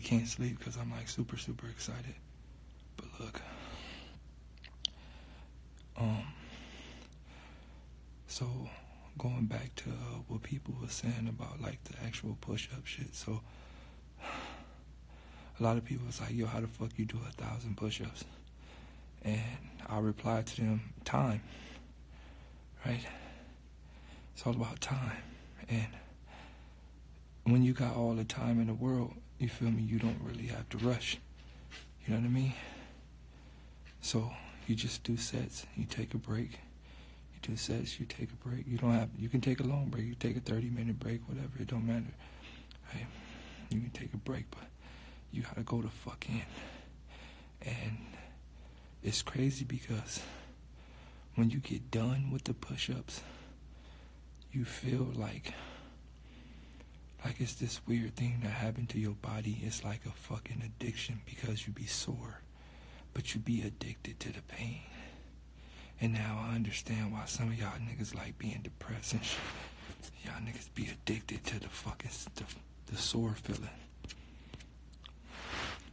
can't sleep because I'm like super, super excited. But look, um, so going back to uh, what people were saying about like the actual push-up shit. So a lot of people was like, "Yo, how the fuck you do a thousand push-ups?" And I replied to them, "Time." Right? It's all about time, and when you got all the time in the world, you feel me? You don't really have to rush. You know what I mean? So you just do sets. You take a break. You do sets. You take a break. You don't have. You can take a long break. You take a thirty minute break. Whatever. It don't matter. You can take a break, but you gotta go to fuck in. And it's crazy because when you get done with the push-ups, you feel like like it's this weird thing that happened to your body. It's like a fucking addiction because you be sore, but you be addicted to the pain. And now I understand why some of y'all niggas like being depressed and shit. Y'all niggas be addicted to the fucking the, the sore feeling.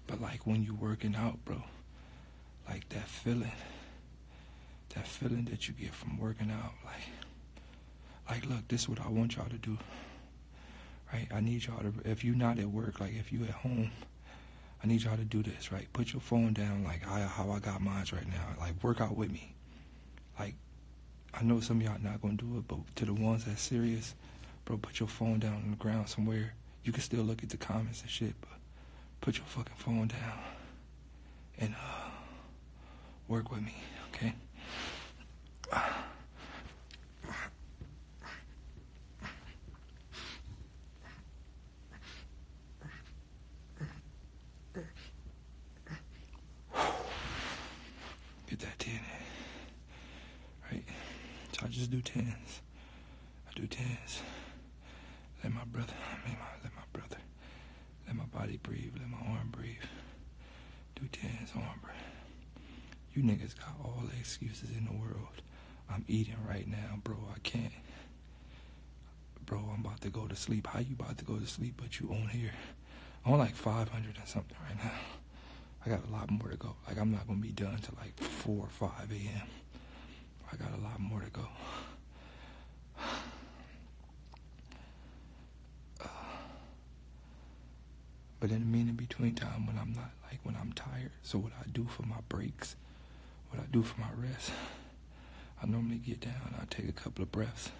But like when you working out, bro, like that feeling, that feeling that you get from working out, like, like look, this is what I want y'all to do right? I need y'all to, if you're not at work, like if you at home, I need y'all to do this, right? Put your phone down, like I, how I got mine right now. Like work out with me. Like I know some of y'all not gonna do it, but to the ones that's serious, bro, put your phone down on the ground somewhere. You can still look at the comments and shit, but put your fucking phone down and uh, work with me, okay? Get that 10 in. Right? So I just do 10s. I do 10s. Let my brother, mean, my, let my brother, let my body breathe, let my arm breathe. Do 10s, arm breathe. You niggas got all the excuses in the world. I'm eating right now, bro. I can't. Bro, I'm about to go to sleep. How you about to go to sleep, but you on here? I'm on like 500 and something right now. I got a lot more to go. Like I'm not gonna be done till like 4 or 5 a.m. I got a lot more to go. But in the mean in between time when I'm not like when I'm tired, so what I do for my breaks, what I do for my rest, I normally get down, I take a couple of breaths.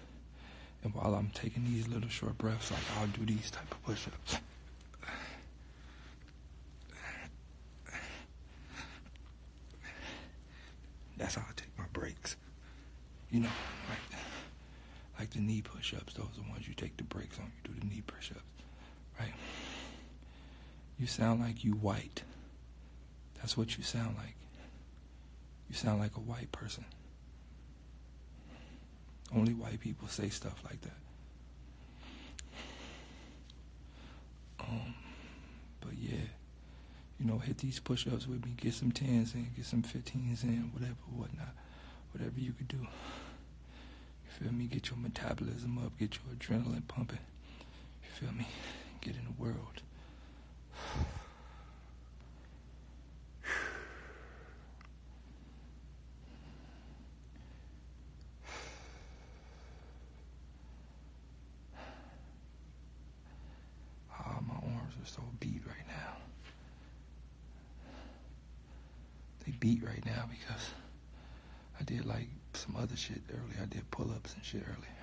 And while I'm taking these little short breaths, like I'll do these type of push-ups. That's how I take my breaks. You know, like like the knee push-ups. Those are the ones you take the breaks on. You do the knee push-ups, right? You sound like you white. That's what you sound like. You sound like a white person. Only white people say stuff like that. Um, but yeah, you know, hit these push-ups with me. Get some tens in, get some fifteens in, whatever, whatnot, whatever you could do. You feel me? Get your metabolism up, get your adrenaline pumping. You feel me? Get in the world. Ah, my arms are so beat right now. They beat right now because I did like some other shit earlier. I did pull-ups and shit earlier.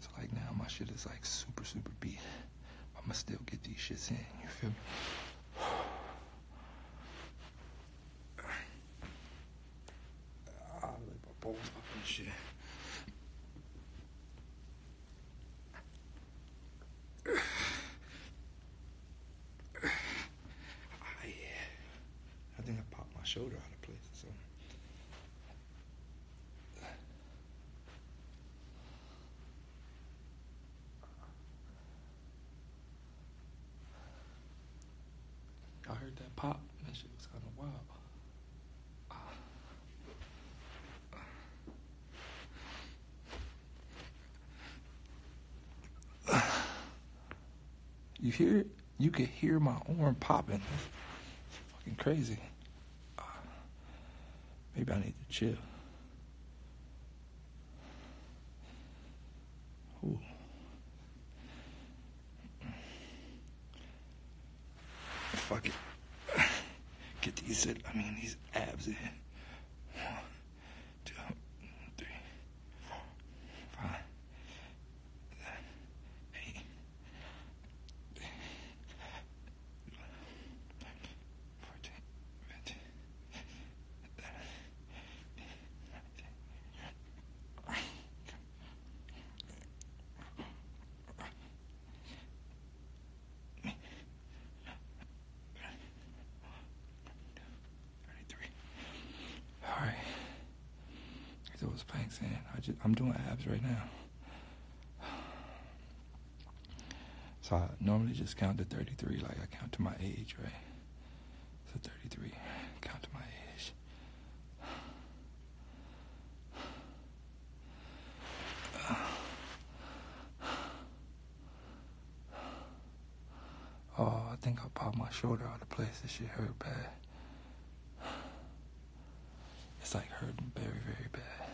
So like now my shit is like super, super beat. I'ma still get these shits in. You feel me? Ah, look, my balls up and shit. Ah, yeah. I think I popped my shoulder out of place or something. I heard that pop. That shit was kind of wild. You hear? You could hear my arm popping. It's fucking crazy. Maybe I need to chill. Ooh. Fuck it. Get these, I mean, these abs in. I just, I'm doing abs right now. So I normally just count to 33, like I count to my age, right? So 33, count to my age. Oh, I think I popped my shoulder out of place. This shit hurt bad. It's like hurting very, very bad.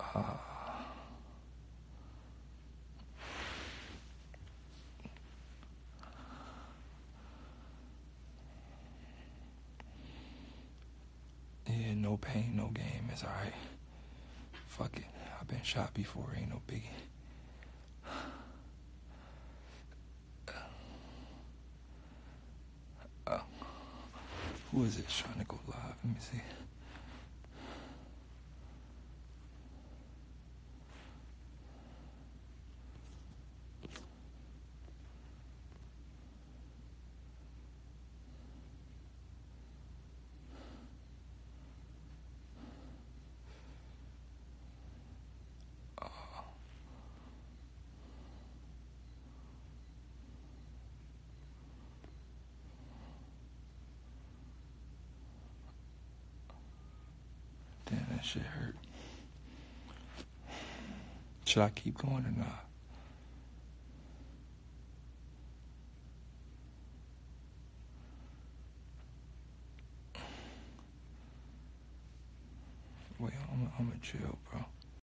Uh, yeah, no pain, no game. It's alright. Fuck it. I've been shot before. Ain't no biggie. Uh, who is it trying to go live? Let me see. That shit hurt. Should I keep going or not? Wait, I'm, I'm bro.